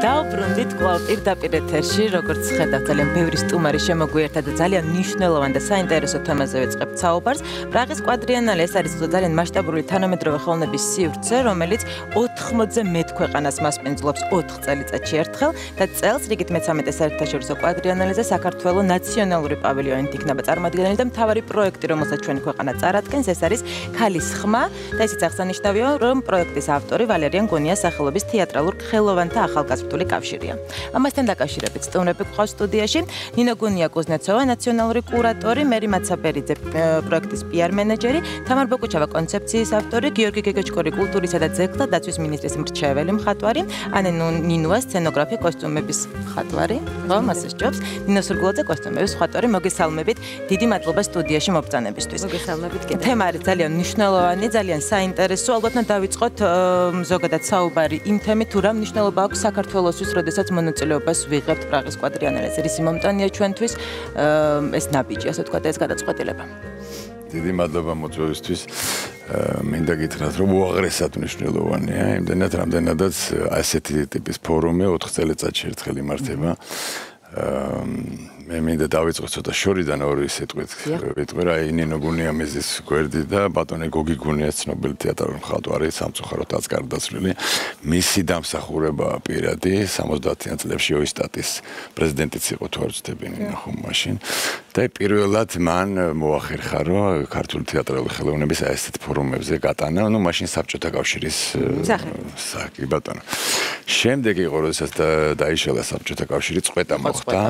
დაუბრუნდით კვლავ პირდაპირ ეთერში, როგორც ხედავთ, ძალიან ბევრი სტუმარი შემოგვიერთა და ძალიან მნიშვნელოვან და საინტერესო თემაზე ვეწყებთ საუბარს. პრაღის კვადრიანალე ეს არის ძალიან მასშტაბური თანამედროვე ხელოვნების სივრცე, რომელიც 80-ზე მეტ ქვეყანას მასპინძლობს 4 წელიწადში ერთხელ და წელს რიგით მე-13 საერთაშორისო კვადრიანალეზე საქართველოს ნაციონალური პავილიონით იქნება წარმოადგენელი და მთავარი პროექტი, რომელსაც ჩვენი ქვეყანა წარადგენს, ეს არის ქალის ხმა და ისიც აღსანიშნავია, რომ პროექტის ავტორი ვალერიან გონიას სახელობის თეატრალურ ხელოვანთა ახალგაზრდა სპორტული კავშირია. ამასთან დაკავშირებით სტუმრები ყავს სტუდიაში ნინო გუნია კუზნეცოვა, ნაციონალური კურატორი, მერი მაცაბერიძე, პროექტის PR მენეჯერი, თამარ ბოკუჩავა კონცეფციის ავტორი, გიორგი გეგეჭკორი კულტურისა და ძეგლთა დაცვის მინისტრის მრჩეველი მხატვარი, ანე ნინოა სცენოგრაფია კოსტუმების მხატვარი, ხო, მასე ჯობს, ნინო სურგულაძე კოსტუმების მხატვარი, მოგესალმებით. დიდი მადლობა სტუდიაში მობწანებისთვის. მოგესალმებით კიდე. თემა არის ძალიან მნიშვნელოვანი, ძალიან საინტერესო. ალბათ უნდა დავიწყოთ ზოგადად საუბარი იმ თემით, თუ რა მნიშვნელობა აქვს საქართველოს საქართველოსთვის, როდესაც მონაწილეობას ვიღებთ პრაღის კვადრიანალეზე. ისი მომტანია ჩვენთვის ეს ნაბიჯი, ასე ვთქვათ, ეს გადაწყვეტილება. დიდი მადლობა მოწვევისთვის. მინდა გითხრათ, რომ უაღრესად მნიშვნელოვანია, იმდენად, რამდენადაც ასეთი ტიპის ფორუმი 4 წელიწადში ერთხელ იმართება. მე მინდა დავიწყო ცოტა შორიდან ორი სიტყვით. ვიტყვი რა ინინო გუნიამეზის გვერდი და ბატონე გოგი გუნიას ცნობილი თეატრალური მხატვარი სამწუხაროდ აც გარდაცვლილი მისი დამსახურება პირადი 70-იან წლებში ოისტატის პრეზიდენტიც იყო თუ არ ვცდები ნინო ხომ მაშინ და პირველად მან მოახერხა რომ ქართული თეატრალური ხელოვნების ასეთ ფორუმებზე გატანა ну მაშინ საბჭოთა კავშირის სახი ბატონო. შემდეგ იყო როდესაც დაიშალა საბჭოთა კავშირი წყვეტა მოხდა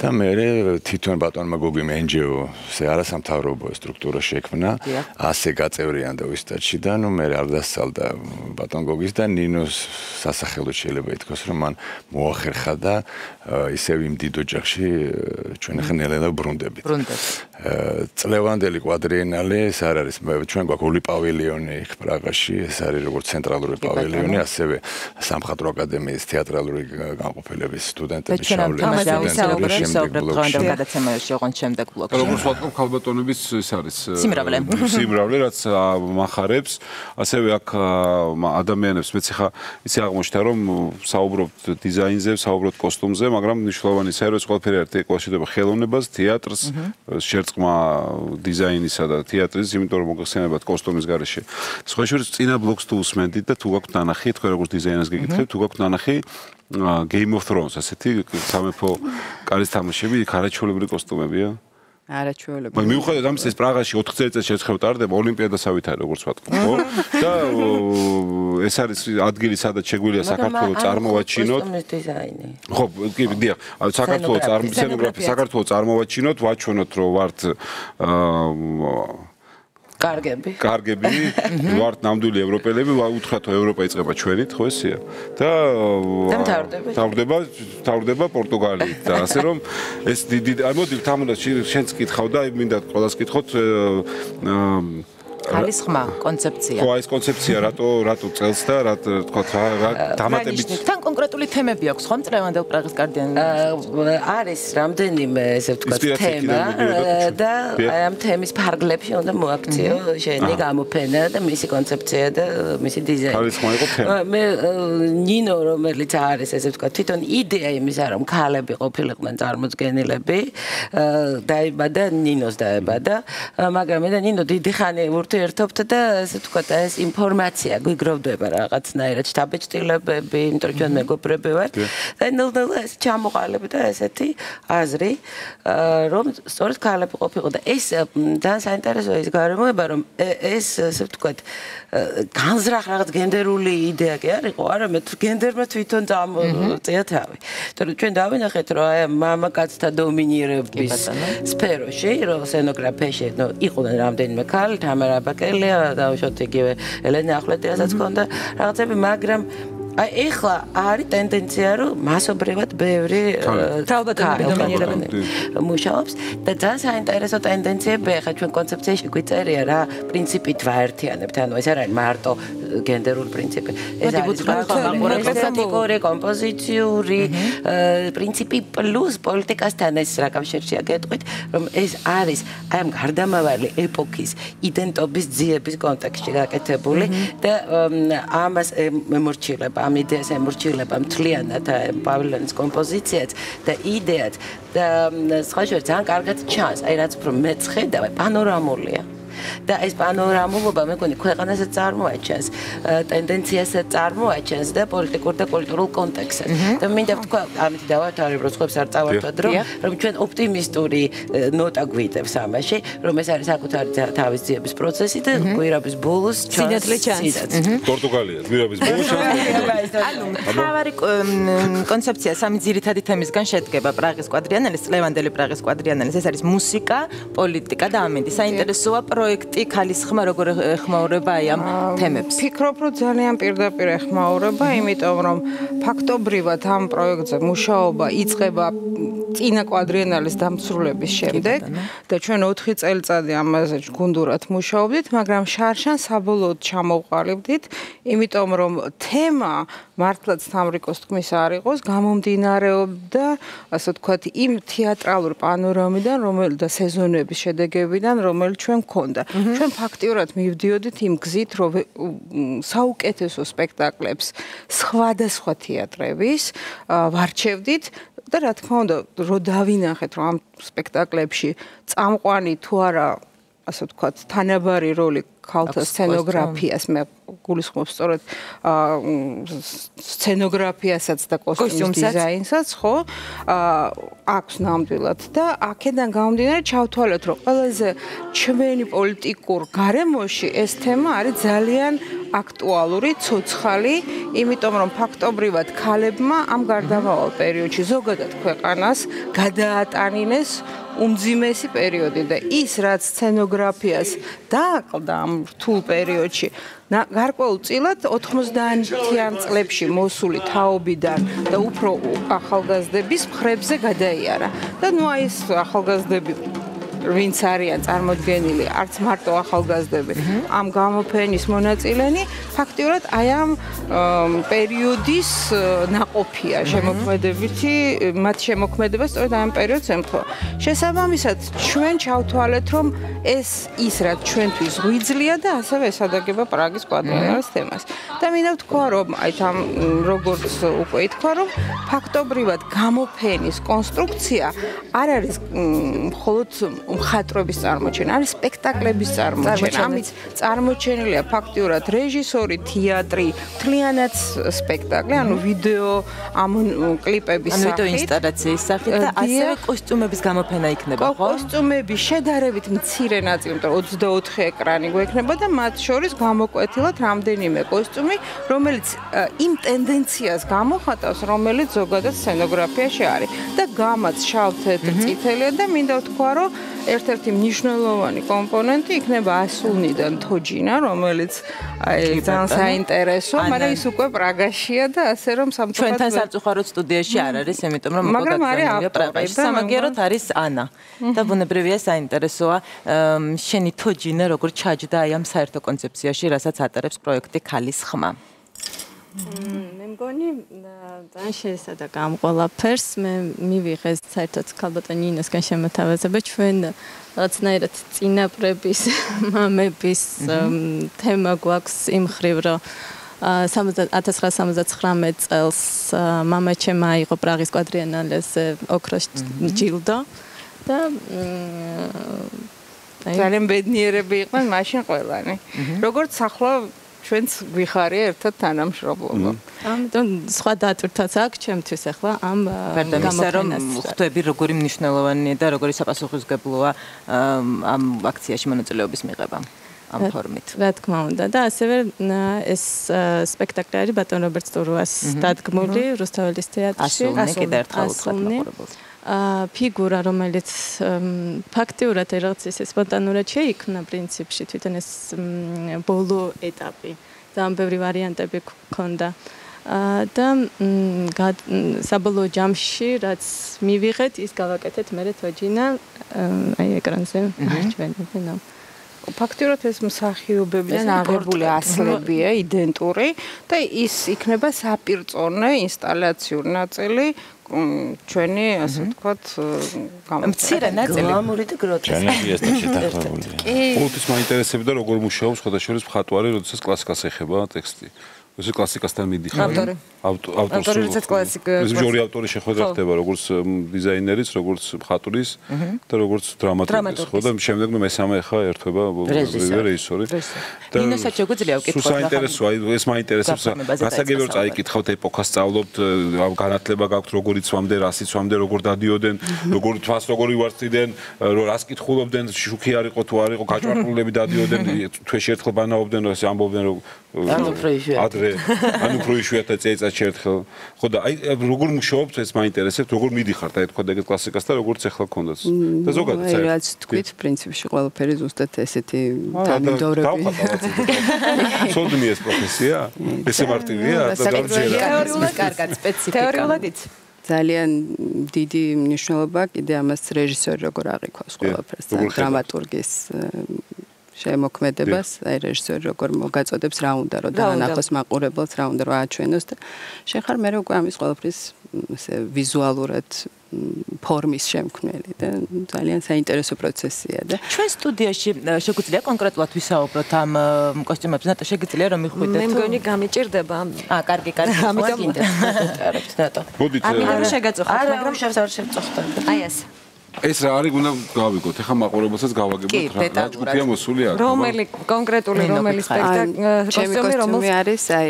და მე მერე თვითონ ბატონმა გოგი მენჯეო ზე არასამთავრობო სტრუქტურა შექმნა. ასე გაწევრიანდა ვისტაჩი და ნუ მე არ დასალდა ბატონ გოგის და ნინოს სასახელო შეიძლება ითქვას რომ მან მოახერხა და ისევ იმ დიდ ოჯახში ჩვენ ხა ნელა ბრუნდებით. ბრუნდებით წლევანდელი კვადრიენალე ეს არ არის ჩვენ გვაქვს ოლი პავილიონი იქ პრაღაში ეს არის როგორც ცენტრალური პავილიონი ასევე სამხატვრო აკადემიის თეატრალური განყოფილების სტუდენტები შავლენ და დღევანდელ გადაცემაში ოღონდ შემდეგ ბლოკში. როგორც ვთქვათ, ქალბატონების ეს არის სიმრავლე. სიმრავლე, რაც מחარებს, ასევე აქ ადამიანებს მეც ხა ისე აღმოჩნდა, რომ საუბრობთ დიზაინზე, საუბრობთ კოსტუმზე, მაგრამ მნიშვნელოვანი ისაა, რომ ყველაფერი ერთი ეკლაშიტება ხელოვნებას, თეატრს, შერწყმა დიზაინისა და თეატრის, იმიტომ რომ მოგხსენებათ კოსტუმის garaში. სხვა შორის წინა ბლოკს თუ უსმენდით და თუ გაქვთ ნანახი, თქვენ როგორც დიზაინერს გეკითხებთ, თუ გაქვთ ნანახი, Game of Thrones ასეთი სამეფო კარის თამაშები, ქარაჩოლებრი კოსტუმებია. არაჩვეულებრივი. მაგრამ მიუხედავად ამისა, ეს პრაღაში 4 წელიწადში ერთხელ ტარდება ოლიმპიადასავით არის როგორც ვთქვი, ხო? და ეს არის ადგილი, სადაც შეგვიძლია საქართველოს წარმოვაჩინოთ. ხო, კი, დიახ, საქართველოს წარმოსცენოგრაფი, საქართველოს წარმოვაჩინოთ, ვაჩვენოთ, რომ ვართ აა კარგები. კარგები. ვართ ნამდვილი ევროპელები, უთხრათ ევროპა იწება ჩვენით, ხო ესეა? და თავდება. თავდება, თავდება პორტუგალიით და ასე რომ ეს დიდი აი მოდი თამულა შენც კითხავ და მინდა ყველას კითხოთ აა ხალის ხმა კონცეფცია. ხო, ეს კონცეფცია რატო რატო წელს და რა თქვა რა დამატებით თან კონკრეტული თემები აქვს ხომ წრევანდელ პრაღის გარდიან? არის რამდენიმე ესე ვთქვა თემა და აი ამ თემის ფარგლებში უნდა მოაქციო შენი გამოფენა და მისი კონცეფცია და მისი დიზაინი. ხალის ხმა იყო თემა. მე ნინო რომელიც არის ესე ვთქვა თვითონ იდეა იმისა რომ ქალები ყოფილიყვნენ წარმოდგენილები დაიბადა ნინოს დაიბადა მაგრამ მე და ნინო დიდი ხანი ურთი ურთიერთობთ და ასე ვთქვათ, ეს ინფორმაცია გვიგროვდება რაღაცნაირად შტაბეჭდილებები, იმიტომ რომ ჩვენ მეგობრები ვართ. და ნელ-ნელა ეს ჩამოყალიბდა და ესეთი აზრი, რომ სწორედ ქალები ყოფილიყო და ეს ძალიან საინტერესოა ის გარემოება, რომ ეს ასე ვთქვათ, განზრახ რაღაც გენდერული იდეა კი არისო, არამედ გენდერმა თვითონ წამოწია თავი. თორე ჩვენ დავინახეთ, რომ აი მამაკაცთა დომინირების სფეროში, რომ სცენოგრაფიაში, ნუ იყვნენ რამდენიმე ქალი, თამარა ბაკელია, დაუშვათ იგივე. ელენა ახვლედიასაც ქონდა რაღაცები, მაგრამ აი ეხლა არის ტენდენცია რომ მასობრივად ბევრი თავბატონები დომინირებენ მუშაობს და ძალიან საინტერესო ტენდენციები ახლა ჩვენ კონცეფციაში გვიწერია რა პრინციპით ვაერთიანებთ. ანუ ეს არ არის მარტო გენდერული პრინციპი. ეს არის მაკროსტატიკური კომპოზიციური პრინციპი პლუს პოლიტიკასთან ეს რა კავშირია გეტყვით, რომ ეს არის აი ამ გარდამავალი ეპოქის იდენტობის ძიების კონტექსტში გაკეთებული და ამას ემორჩილება, ამ იდეას ემორჩილება მთლიანად პავილონის კომპოზიციაც და იდეაც და სხვა შეიძლება ძალიან კარგად ჩანს, აი რაც უფრო მეცხედავ, პანორამულია. და ეს პანორამულობა მე მგონი ქვეყანასაც წარმოაჩენს, ტენდენციასაც წარმოაჩენს და პოლიტიკურ და კულტურულ კონტექსტს. და მინდა ვთქვა, ამით დავათვალებ, რომ ხებს არ წავართვათ, რომ რომ ჩვენ ოპტიმისტური ნოტა გვიტევს ამაში, რომ ეს არის საკუთარი თავის ძიების პროცესი და გვირაბის ბოლოს ჩანს. სინათლე ჩანს. პორტუგალია, გვირაბის ბოლოს ჩანს. ანუ მთავარი კონცეფცია სამი ძირითადი თემისგან შედგება: პრაღის კვადრიანალის, ლევანდელი პრაღის კვადრიანალის, ეს არის მუსიკა, პოლიტიკა და ამინდი. საინტერესოა პრო პროექტი ქალისხმა როგორ ეხმაურება აი ამ თემებს? ფიქრობ, რომ ძალიან პირდაპირ ეხმაურება, იმიტომ რომ ფაქტობრივად ამ პროექტზე მუშაობა იწყება წინა კვადრიენალის დამსრულების შემდეგ და ჩვენ 4 წელიწადი ამაზე გუნდურად მუშაობდით, მაგრამ შარშან საბოლოოდ ჩამოვყალიბდით, იმიტომ რომ თემა მართლაც თამრიკოს თქმის არ იყოს, გამომდინარეობდა, ასე ვთქვათ, იმ თეატრალურ პანორამიდან, რომელიც და სეზონების შედეგებიდან, რომელიც ჩვენ გქონდა. ჩვენ ფაქტიურად მივდიოდით იმ გზით, რომ საუკეთესო სპექტაკლებს სხვადასხვა თეატრების ვარჩევდით და რა თქმა უნდა, რო დავინახეთ, რომ ამ სპექტაკლებში წამყვანი თუ არა, ასე ვთქვათ, თანაბარი როლი ქალთა სცენოგრაფიას. მე გულისხმობ სწორედ სცენოგრაფიასაც და კოსტიუმის დიზაინსაც ხო? აქვს ნამდვილად და აქედან გამომდინარე ჩავთვალეთ რომ ყველაზე ჩვენი პოლიტიკურ გარემოში ეს თემა არის ძალიან აქტუალური, ცოცხალი, იმიტომ რომ ფაქტობრივად ქალებმა ამ გარდამავალ პერიოდში ზოგადად ქვეყანას გადაატანინეს უმძიმესი პერიოდი და ის რაც სცენოგრაფიას დააკლდა ამ რთულ პერიოდში გარკვეულ წილად 90-იან წლებში მოსული თაობიდან და უფრო ახალგაზრდების მხრებზე გადაიარა. და ნუ აი ეს ახალგაზრდები ვინც არიან წარმოდგენილი არც მარტო ახალგაზრდები. Mhm. ამ გამოფენის მონაწილენი ფაქტიურად აი ამ პერიოდის ناყოფია mhm. შემოქმედებითი მათ შემოქმედება სწორედ ამ პერიოდს ემთხვევა შესაბამისად ჩვენ ჩავთვალეთ რომ ეს ის რაც ჩვენთვის ღვიძლია და ასევე ესადაგება პრაგის კვადრატურის თემას და მინდა ვთქვა რომ აი ამ როგორც უკვე ითქვა რომ ფაქტობრივად გამოფენის კონსტრუქცია არ არის მხოლოდ მხატვრების წარმოჩენა, არის სპექტაკლების წარმოჩენა. ამით წარმოჩენილია ფაქტიურად რეჟისორი, თეატრი, თლიანად სპექტაკლი, ანუ ვიდეო, ამ კლიპების სახით. ანუ ვიდეო ინსტალაციის სახით და ასევე კოსტიუმების გამოფენა იქნება, ხო? კოსტიუმები შედარებით მცირე ნაწილი, იმიტომ 24 ეკრანი გვექნება და მათ შორის გამოკვეთილად რამდენიმე კოსტიუმი, რომელიც იმ ტენდენციას გამოხატავს, რომელიც ზოგადად სცენოგრაფიაში არის. და გამაც შავ-თეთრ წითელია და მინდა ვთქვა, რომ ერთ-ერთი მნიშვნელოვანი კომპონენტი იქნება ასულნიდან თოჯინა, რომელიც აი ძალიან საინტერესო, მაგრამ ის უკვე პრაგაშია და ასე რომ სამწუხაროდ ჩვენთან საწუხარო სტუდიაში არ არის, იმიტომ რომ მოგაგზავნილია პრაღაში. სამაგიეროდ არის ანა. და ბუნებრივია საინტერესოა შენი თოჯინა როგორ ჩაჯდა აი ამ საერთო კონცეფციაში, რასაც ატარებს პროექტი ქალის ხმა. მე მგონი ძალიან შეესადა ამ ყველაფერს მე მივიღე საერთოდ ქალბატონ ნინოსგან შემოთავაზება ჩვენ რაღაცნაირად წინაპრების მამების თემა გვაქვს იმ ხრივ რომ 1979 წელს мама ჩემა იყო პრაღის კვადრიანალეს ოქროს ჯილდო და ძალიან ბედნიერები იყვნენ მაშინ ყველანი როგორც ახლა ჩვენც გვიხარია ერთად თანამშრომლობა. ამიტომ სხვა დატვირთაც აქვს ჩემთვის ახლა ამ გამოფენას. ხვდები როგორი მნიშვნელოვანია და როგორი საპასუხისგებლოა ამ აქციაში მონაწილეობის მიღება. ამ ფორმით. რა თქმა უნდა და ასევე ეს სპექტაკლი არის ბატონ რობერტ სტურუას დადგმული რუსთაველის თეატრში. ასულნი კიდე ერთხელ უთხრა მოყურებელს. ფიგურა, რომელიც ფაქტიურად რაღაც ისე სპონტანურად შეიქმნა პრინციპში, თვითონ ეს ბოლო ეტაპი. ძალიან ბევრი ვარიანტები ქონდა. და საბოლოო ჯამში, რაც მივიღეთ, ის გავაკეთეთ მე თოჯინა აი ეკრანზე, ჩვენ ვინო. ფაქტიურად ეს მსახიობებიდან აღებული ასლებია იდენტური და ის იქნება საპირწონე ინსტალაციური ნაწილი ჩვენი ასე ვთქვათ მცირე ნაწილი. გლამური და გროტესკი. ჩანაში ეს შეთანხმებული კი. ყოველთვის მაინტერესებდა როგორ მუშაობს ხოდაშორის მხატვარი როდესაც კლასიკას ეხება ტექსტი ეს კლასიკასთან მიდიხარ ავტორი. ავტორი როდესაც კლასიკა ეს ჯორი ავტორი შეხვედრა ხდება როგორც დიზაინერის როგორც მხატვრის და როგორც დრამატურგის ხო და შემდეგ მესამე ხა ერთვება რეჟისორი. და ინოსაც შეგვიძლია ვკითხოთ რა საინტერესო აი ეს მაინტერესებს გასაგებია რომ წაიკითხავთ ეპოქას სწავლობთ განათლება გაქვთ როგორ იცვამდე რას იცვამდე როგორ დადიოდნენ როგორ თვას როგორ ივარცხდნენ რას კითხულობდნენ შუქი არ იყო თუ არ იყო გაჭვარყულები დადიოდნენ თვეში ერთხელ ბანაობდნენ რომ ეს ამბობდნენ რომ ანუ ფრეიშვი ადრე ანუ ფროიშვიათა წეიწად შეერთხელ. ხო და აი როგორ მუშაობთ ეს მაინტერესებს როგორ მიდიხართ? აი თქვა ეგეთ კლასიკას და როგორ ეხლა გქონდათ და ზოგადად აი რაც თქვით პრინციპში ყველაფერი ზუსტად ესეთი თანმიმდევრები სოდნი ეს პროფესია. ესე მარტივია და გამჯერა თეორიულად კარგად სპეციფიკა. თეორიულად იცი ძალიან დიდი მნიშვნელობა კიდე ამას რეჟისორი როგორ აღიქვას ყველაფერს დრამატურგის შემოქმედებას, აი რეჟისორი როგორ მოგაწოდებს რა უნდა რომ დაანახოს მაყურებელს, რა უნდა რომ აჩვენოს და შეხარ მე უკვე ამის ყველაფრის ესე ვიზუალურად ფორმის შემქმნელი და ძალიან საინტერესო პროცესია და ჩვენ სტუდიაში შეგვიძლია კონკრეტულად ვისაუბროთ ამ კოსტიუმებზე და შეგიძლია რომ მიხვიდეთ? მე მგონი გამიჭirdება. აა კარგი კარგი. ამიტომ გინდათ ნატო. მოდით არა. შეგაწუხოთ მაგრამ შევსარ შევწუხოთ აი ეს ეს რა არის უნდა გავიგოთ. ახლა მაყურებელსაც გავაგებოთ. რა რა ჯგუფია მოსული აქ რომელი კონკრეტული რომელი სპექტაკლი კოსტიუმი რომელი არის აი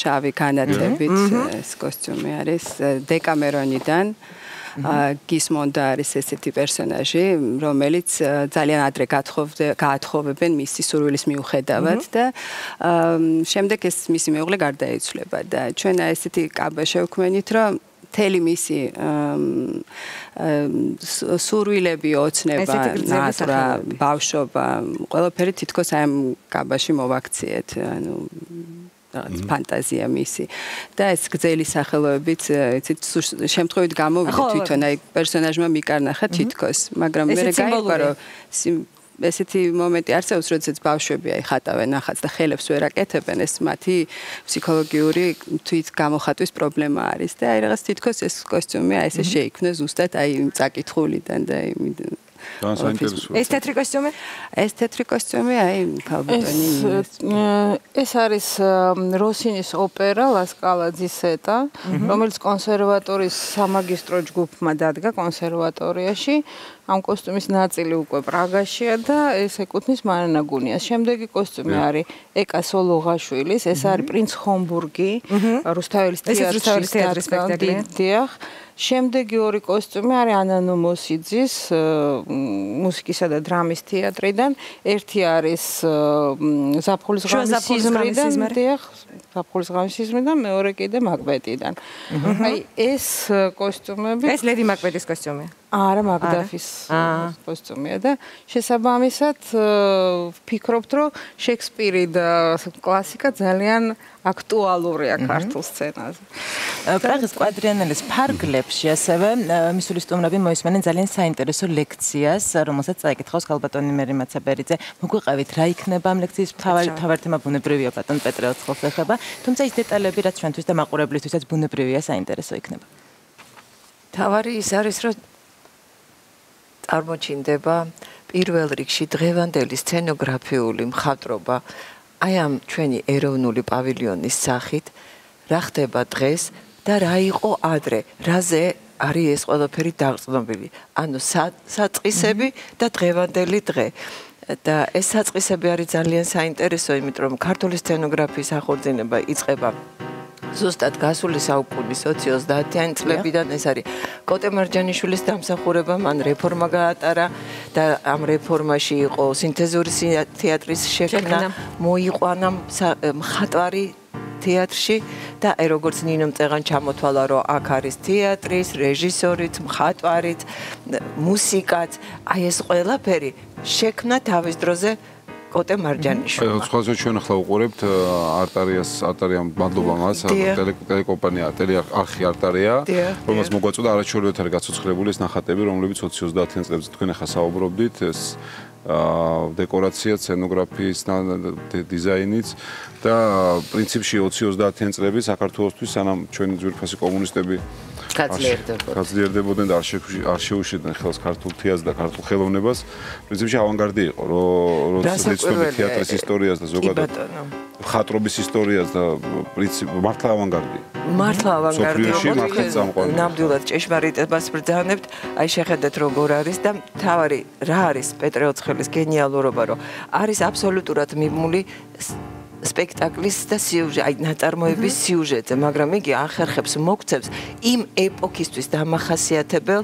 შავი განათლებით ეს კოსტიუმი არის დეკამერონიდან. გისმონდა არის ესეთი პერსონაჟი, რომელიც ძალიან ადრე გაათხოვებენ მისი სურვილის მიუხედავად და შემდეგ ეს მისი მეუღლე გარდაიცვლება და ჩვენ ესეთი კაბა შევქმენით, რომ მთელი მისი სურვილები, ოცნება, ნატრა, ბავშვობა, ყველაფერი თითქოს აი ამ კაბაში მოვაქციეთ, ანუ რაც ფანტაზია მისი. და ეს გძელი სახელოებიც იცით შემთხვევით გამოვიდა თვითონ აი პერსონაჟმა მიკარნახა თითქოს მაგრამ მე გაიგო რომ ესეთი მომენტი არსებობს, როდესაც ბავშვები აი ხატავენ ახაც და ხელებს ვერ აკეთებენ, ეს მათი ფსიქოლოგიური თვით გამოხატვის პრობლემა არის და აი რაღაც თითქოს ეს კოსტიუმი აი ესე შეიქმნა ზუსტად აი წაკითხულიდან და აი ძალიან საინტერესოა. ეს თეთრი კოსტიუმი? ეს თეთრი კოსტიუმი, აი, ქალბატონი. ეს არის როსინის ოპერა ლასკალა ძისეტა, რომელიც კონსერვატორის სამაგისტრო ჯგუფმა დადგა კონსერვატორიაში. ამ კოსტიუმის ნაწილი უკვე პრაგაშია და ეს ეკუთვნის მარანა გუნიას. შემდეგი კოსტიუმი არის ეკა სოლოღაშვილის, ეს არის პრინც ხომბურგი, რუსთაველის თეატრის სპექტაკლი. დიახ. შემდეგი ორი კოსტიუმი არის ანანო მოსიძის მუსიკისა და დრამის თეატრიდან. ერთი არის ზაფხულის ღამის სიზმრიდან, დიახ, ზაფხულის ღამის სიზმრიდან, მეორე კიდე მაკბეტიდან. აი ეს კოსტიუმები ეს ლედი მაკბეტის კოსტიუმია. არა, მაგდაფის კოსტიუმია და შესაბამისად ვფიქრობთ, რომ შექსპირი და კლასიკა ძალიან აქტუალურია ქართულ სცენაზე. პრაღის კვადრიანელის ფარგლებში ასევე მისული სტუმრები მოისმენენ ძალიან საინტერესო ლექციას, რომელსაც წაიკითხავს ქალბატონი მერი მაცაბერიძე. მოგვიყევით რა იქნება ამ ლექციის თავი თავი თემა ბუნებრივია ბატონ პეტრე ოცხოს ეხება, თუმცა ის დეტალები რაც ჩვენთვის და მაყურებლისთვისაც ბუნებრივია საინტერესო იქნება. თავარი ის არის რომ წარმოჩინდება პირველ რიგში დღევანდელი სცენოგრაფიული მხატვრობა. აი ამ ჩვენი ეროვნული პავილიონის სახით რა ხდება დღეს და რა იყო ადრე? რაზე არის ეს ყველაფერი დაღწნობილი ანუ საწყისები და დღევანდელი დღე. და ეს საწყისები არის ძალიან საინტერესო იმიტომ რომ ქართული სცენოგრაფიის ახორძენება იწყება ზუსტად გასული საუკუნის 20-30-იანი წლებიდან ეს არის. კოტე მარჯანიშვილის დამსახურება, მან რეფორმა გაატარა და ამ რეფორმაში იყო სინთეზური თეატრის შექმნა, მოიყვანა მხატვარი თეატრში და აი როგორც ნინო მწერან ჩამოთვალა რომ აქ არის თეატრის რეჟისორიც, მხატვარიც, მუსიკაც, აი ეს ყველაფერი შექმნა თავის დროზე კოტე მარჯანიშვილი. სხვაზე ჩვენ ახლა უყურებთ არტარიას არტარიამ მადლობა მას ტელეკომპანია ტელეარხი არტარია რომელს მოგვაწოდა არაჩვეულებრივად არის გაცოცხლებული ეს ნახატები რომლებიც 20-30 წლებში თქვენ ახლა საუბრობდით ეს დეკორაცია, სცენოგრაფიის დიზაინიც და პრინციპში 20-30 წლები საქართველოსთვის სანამ ჩვენი ძვირფასი კომუნისტები გაძლიერდებოდნენ. გაძლიერდებოდნენ და არ არ შეუშიდნენ ხელს ქართულ თეატრს და ქართულ ხელოვნებას. პრინციპში ავანგარდი იყო, რომ როდესაც თეატრის ისტორიას და ზოგადად ხატრობის ისტორიას და პრინციპ მართლა ავანგარდი. მართლა ავანგარდი. ნამდვილად ჭეშმარიტებას ბრძანებთ. აი შეხედეთ როგორ არის და თავარი რა არის პეტრე ოცხელის გენიალურობა, რომ არის აბსოლუტურად მიმული სპექტაკლის და სიუჟეტი, აი ნაწარმოების სიუჟეტზე, მაგრამ იგი ახერხებს მოგცევს იმ ეპოქისთვის დამახასიათებელ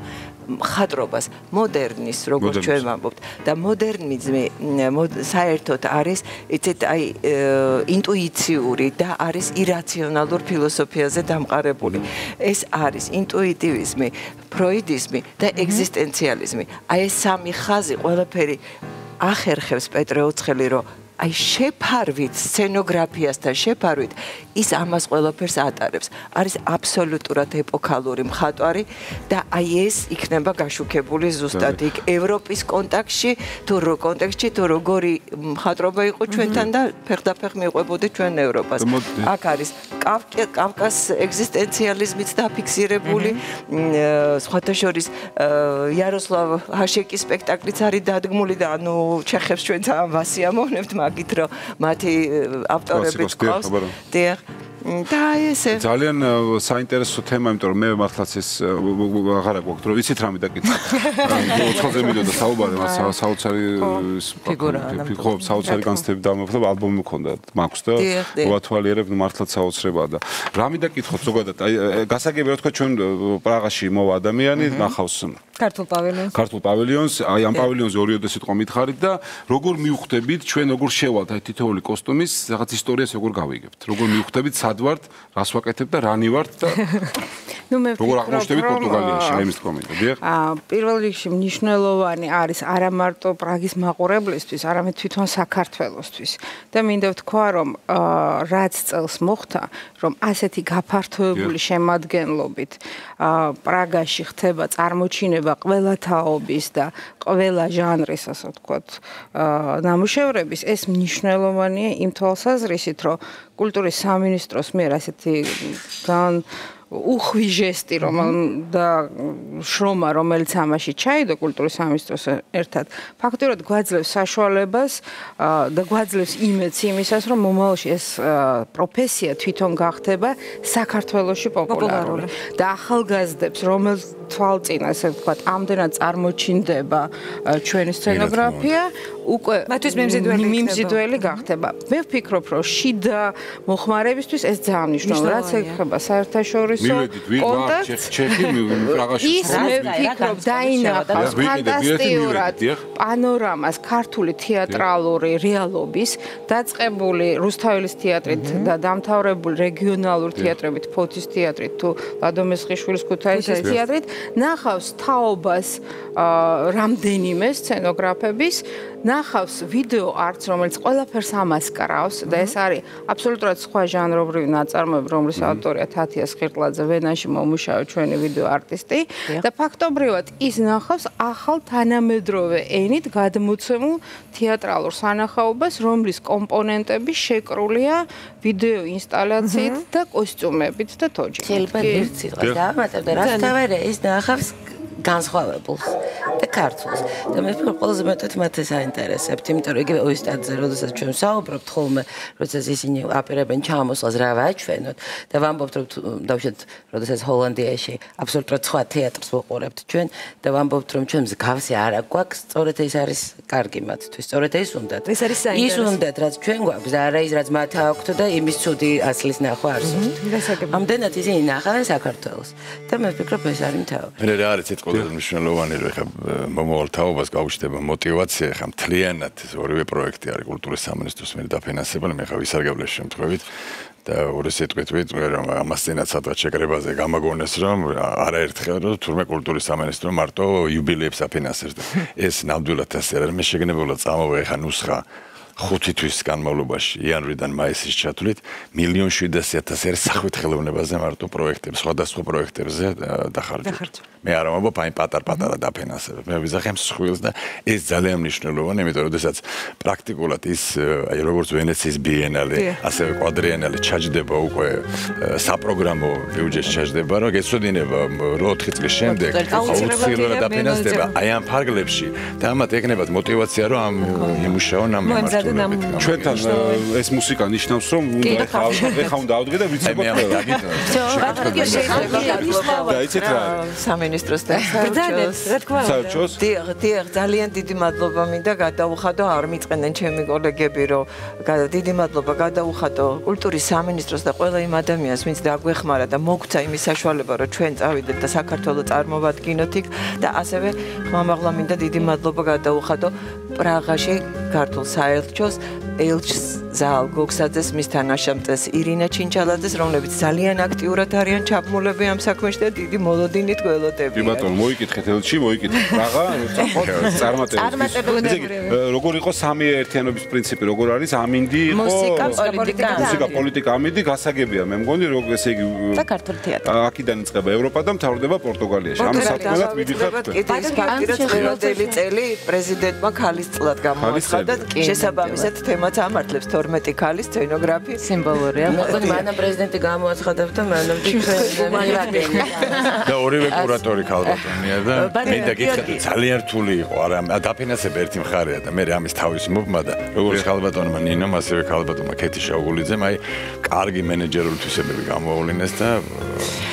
ხატრობას, მოდერნის, როგორც ჩვენ ვამბობთ, და მოდერნიზმი საერთოდ არის, იცით, აი ინტუიციური და არის ირაციონალურ ფილოსოფიაზე დამყარებული. ეს არის ინტუიტივიზმი, ფროიდიზმი და ეგზისტენციალიზმი. აი ეს სამი ხაზი ყველაფერი ახერხებს პეტრე ოცხელი, რომ აი შეფარვით სცენოგრაფიასთან შეფარვით ის ამას ყველაფერს ატარებს. არის აბსოლუტურად ეპოქალური მხატვარი და აი ეს იქნება გაშუქებული ზუსტად იქ ევროპის კონტექსში, თუ რო კონტექსში, თუ როგორი მხატვრობა იყო ჩვენთან და ფეხდაფეხ მიყვებოდი ჩვენ ევროპას. აქ არის კავკას ეგზისტენციალიზმიც დაფიქსირებული. სხვათა შორის იაროსლავ ჰაშეკის სპექტაკლიც არის დადგმული და ანუ ჩეხებს ჩვენც ამ ვასიამოვნებთ მაგით რომ მათი ავტორები ყავს. დიახ. და ესე ძალიან საინტერესო თემა, იმიტომ რომ მე მართლაც ეს აღარა გვაქვს, რომ იცით რა მიდაკითხა. ოცხალზე მიდოდა საუბარი, მას საოცარი ფიგურა. ხო, საოცარი განსხვავებული დამოფლებ ალბომი მქონდა, მაქვს და ვათვალიერებ მართლაც საოცრებაა და რა მიდაკითხოთ ზოგადად, აი გასაგებია თქვა ჩვენ პრაღაში მოვა ადამიანი, ნახავს ქართულ პავილიონს. ქართულ პავილიონს, აი ამ პავილიონზე ორიოდე სიტყვა მითხარით და როგორ მივხვდებით ჩვენ როგორ შევალთ აი თითოეული კოსტუმის რაღაც ისტორიას როგორ გავიგებთ? როგორ მივხვდებით სად ვართ, რას ვაკეთებ და რანი ვართ და ნუ მე როგორ აღმოჩნდებით პორტუგალიაში აი მის კომენტა, დიახ? აა პირველ რიგში მნიშვნელოვანი არის არა მარტო პრაგის მაყურებლისთვის, არამედ თვითონ საქართველოსთვის. და მინდა ვთქვა, რომ აა რაც წელს მოხდა, რომ ასეთი გაფართოებული შემადგენლობით აა პრაგაში ხდება წარმოჩინება ყველა თაობის და ყველა ჟანრის, ასე ვთქვათ, ნამუშევრების, ეს მნიშვნელოვანია იმ თვალსაზრისით, რომ კულტურის სამინისტროს მიერ ასეთი ძალიან უხვი ჟესტი რომ და შრომა რომელიც ამაში ჩაიდო კულტურის სამინისტროს ერთად ფაქტობრივად გვაძლევს საშუალებას და გვაძლევს იმედს იმისას რომ მომავალში ეს პროფესია თვითონ გახდება საქართველოსში პოპულარული. და ახალგაზრდებს რომელ თვალწინ ასე ვთქვათ ამდენად წარმოჩინდება ჩვენი სცენოგრაფია უკვე მათთვის მიმზიდველი მიმზიდველი გახდება. მე ვფიქრობ რომ შიდა მოხმარებისთვის ეს ძალიან მნიშვნელოვანია. რაც ეხება საერთაშორისო კონტაქტს ჩეხი პრაღაში ის მე ვფიქრობ დაინახავს ფანტასტიკურად პანორამას ქართული თეატრალური რეალობის დაწყებული რუსთაველის თეატრით და დამთავრებული რეგიონალური თეატრებით ფოთის თეატრით თუ ლადო მესხიშვილის ქუთაისის თეატრით ნახავს თაობას რამდენიმე სცენოგრაფების ნახავს ვიდეო არტს რომელიც ყველაფერს ამას კრავს და ეს არის აბსოლუტურად სხვა ჟანრობრივი ნაწარმოები რომლის ავტორია თათიას ხირტლაძე ვენაში მომუშავე ჩვენი ვიდეო არტისტი და ფაქტობრივად ის ნახავს ახალ თანამედროვე ენით გადმოცემულ თეატრალურ სანახაობას რომლის კომპონენტები შეკრულია ვიდეო ინსტალაციით და კოსტიუმებით და თოჯინით. შეიძლება ერთს იყოს და ამაწერდა რა თავარია? ის ნახავს განსხვავებულს და ქართულს. და მე ვფიქრობ, ყველაზე მეტად მათ ეს აინტერესებთ, იმიტომ რომ იგივე ოსტატზე, როდესაც ჩვენ საუბრობთ ხოლმე, როდესაც ისინი აპირებენ ჩამოსვლას რა ვაჩვენოთ და ვამბობთ, რომ დავშეთ, როდესაც ჰოლანდიაში აბსოლუტურად სხვა თეატრს ვუყურებთ ჩვენ და ვამბობთ, რომ ჩვენ მსგავსი არ აქვს, სწორედ ეს არის კარგი მათთვის, სწორედ ეს უნდათ. ეს არის საინტერესო. ის უნდათ, რაც ჩვენ გვაქვს და არა ის, რაც მათ აქვთ და იმის ცუდი ასლის ნახვა არსებობს. ამდენად ისინი ნახავენ საქართველოს და მე ვფიქრობ, ეს არის მთავარი. მე რა არის ეს ყველაზე მნიშვნელოვანი რომ ეხა მომავალ თაობას გაუჩნდება мотиваცია ეხა მთლიანად ორივე პროექტი არის კულტურის სამინისტროს მიერ დაფინანსებული მე ხა ვისარგებლეს შემთხვევით. და ორი სიტყვით ვიტყვი რომ ამასწინაც სადღაც შეკრებაზე გამაგონეს რომ არაერთხელ რომ თურმე კულტურის სამინისტრო მარტო იუბილეებს აფინანსებს და ეს ნამდვილად ასე არის მე შეგნებულა წამოვე ხა ნუსხა. 5 თვის განმავლობაში, იანვრიდან მაისის ჩათვლით 1.700.000 ერსახვით ხელოვნებაზე მარტო პროექტებს, სხვადასხვა პროექტებზე დახარჯოთ. მე არ ამბობ აი პატარ-პატარა დაფინანსებ. მე ვიზახე მსხვილს და ეს ძალიან მნიშვნელოვანია, იმიტომ რომ შესაძაც პრაქტიკულად ის აი როგორც ვენეციის ბიენალე, ასევე კვადრიანალე ჩაჯდება უკვე საპროგრამო ბიუჯეტში ჩაჯდება, რომ გეცოდინება 4 წლის შემდეგ აუცილებლად დაფინანსდება აი ამ ფარგლებში და ამათ ეკნებათ мотивация რომ ამ იმუშაონ ამ მიმართულებით. ჩვენთან ეს მუსიკა ნიშნავს რომ უნდა ხა ხა უნდა ავდგე და ვიცი მე ამ დაგიტო. და იცით რა? სამინისტროს და საერთოდ რა თქმა უნდა. დიახ დიახ ძალიან დიდი მადლობა მინდა გადაუხადო არ მიწყენენ ჩემი კოლეგები რომ დიდი მადლობა გადაუხადო კულტურის სამინისტროს და ყველა იმ ადამიანს ვინც დაგვეხმარა და მოგცა იმის საშუალება რომ ჩვენ წავიდეთ და საქართველოს წარმოვადგინოთ იქ და ასევე ხმამაღლა მინდა დიდი მადლობა გადაუხადო პრაღაში ქართულ საელჩოს muchos just. ზალ გოგსაძეს მის თანაშემწეს ირინა ჩინჩალაძეს რომლებიც ძალიან აქტიურად არიან ჩაბმულები ამ საქმეში და დიდი მოლოდინით გველოდები. კი ბატონო, მოიკითხეთ ელჩი, მოიკითხეთ პრაღა, წარმატებები. როგორ იყო სამი ერთიანობის პრინციპი, როგორ არის ამინდი იყო მუსიკა, პოლიტიკა, მუსიკა, პოლიტიკა, ამინდი გასაგებია. მე მგონი რომ ესე იგი და ქართულ თეატრ. აქედან იწყება ევროპა და მთავრდება პორტუგალიაში. ამ საქმეად მიდიხართ. ფაქტი რომ წელოდელი წელი პრეზიდენტმა ქალის წლად გამოაცხადა და შესაბამისად თემაც ამართლებს 12 ქალის სცენოგრაფი. სიმბოლურია. მოკლედ მანამ პრეზიდენტი გამოაცხადებდა მანამ დიქრე. და ორივე კურატორი ქალბატონია და მე და გითხრათ ძალიან რთული იყო არა დაფინანსება ერთი მხარეა და მე ამის თავისი მობმა და როგორც ქალბატონმა ნინომ ასევე ქალბატონმა ქეთი შაუგულიძემ აი კარგი მენეჯერული თვისებები გამოავლინეს და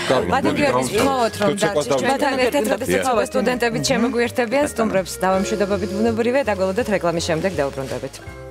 ბატონგერის თხოვოთ რომ ჩვენთან ერთად როდესაც სტუდენტები შემოგვიერთებიან სტუმრებს. დავამშვიდობებით ბუნებრივია დაგველოდეთ რეკლამის შემდეგ დაუბრუნდებით